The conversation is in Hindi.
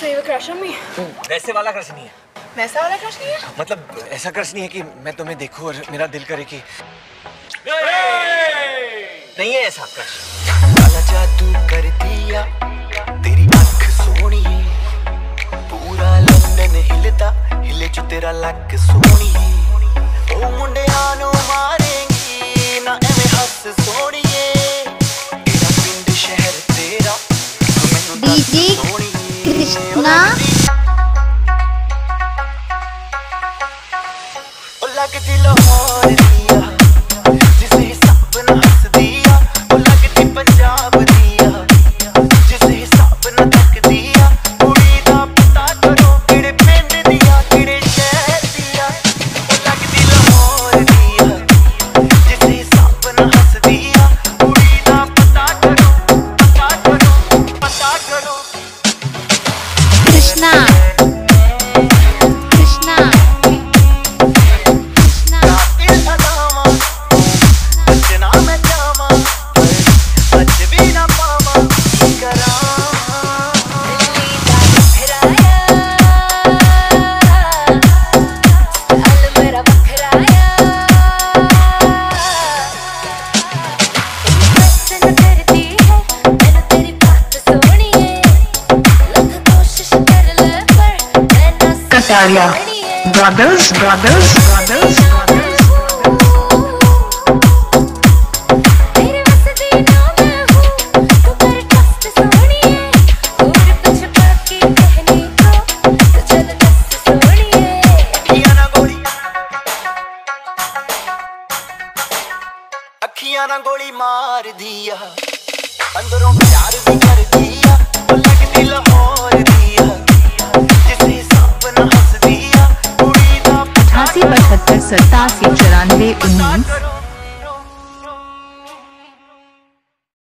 So you have a crush वैसे वाला क्रश नहीं है। वैसा वाला क्रश नहीं है? मतलब ऐसा क्रश नहीं है कि मैं तुम्हें देखूँ और मेरा दिल करे कि नहीं है ऐसा क्रश काला जादू कर दिया तेरी आँख सोनी है। पूरा लंदन हिलता हिले जो तेरा लक सोनी है। ओ मुंडिया नु मारेंगी ना एवे हस सोनिए। तेरा पिंड शहर तेरा बीजी हाँ लगदी लो Kataria. Brothers, brothers, brothers, वसदी ना मैं हूँ तू कर ट्रस्ट सोनिए और कुछ सत्तासी चौरानवे उन्नीस।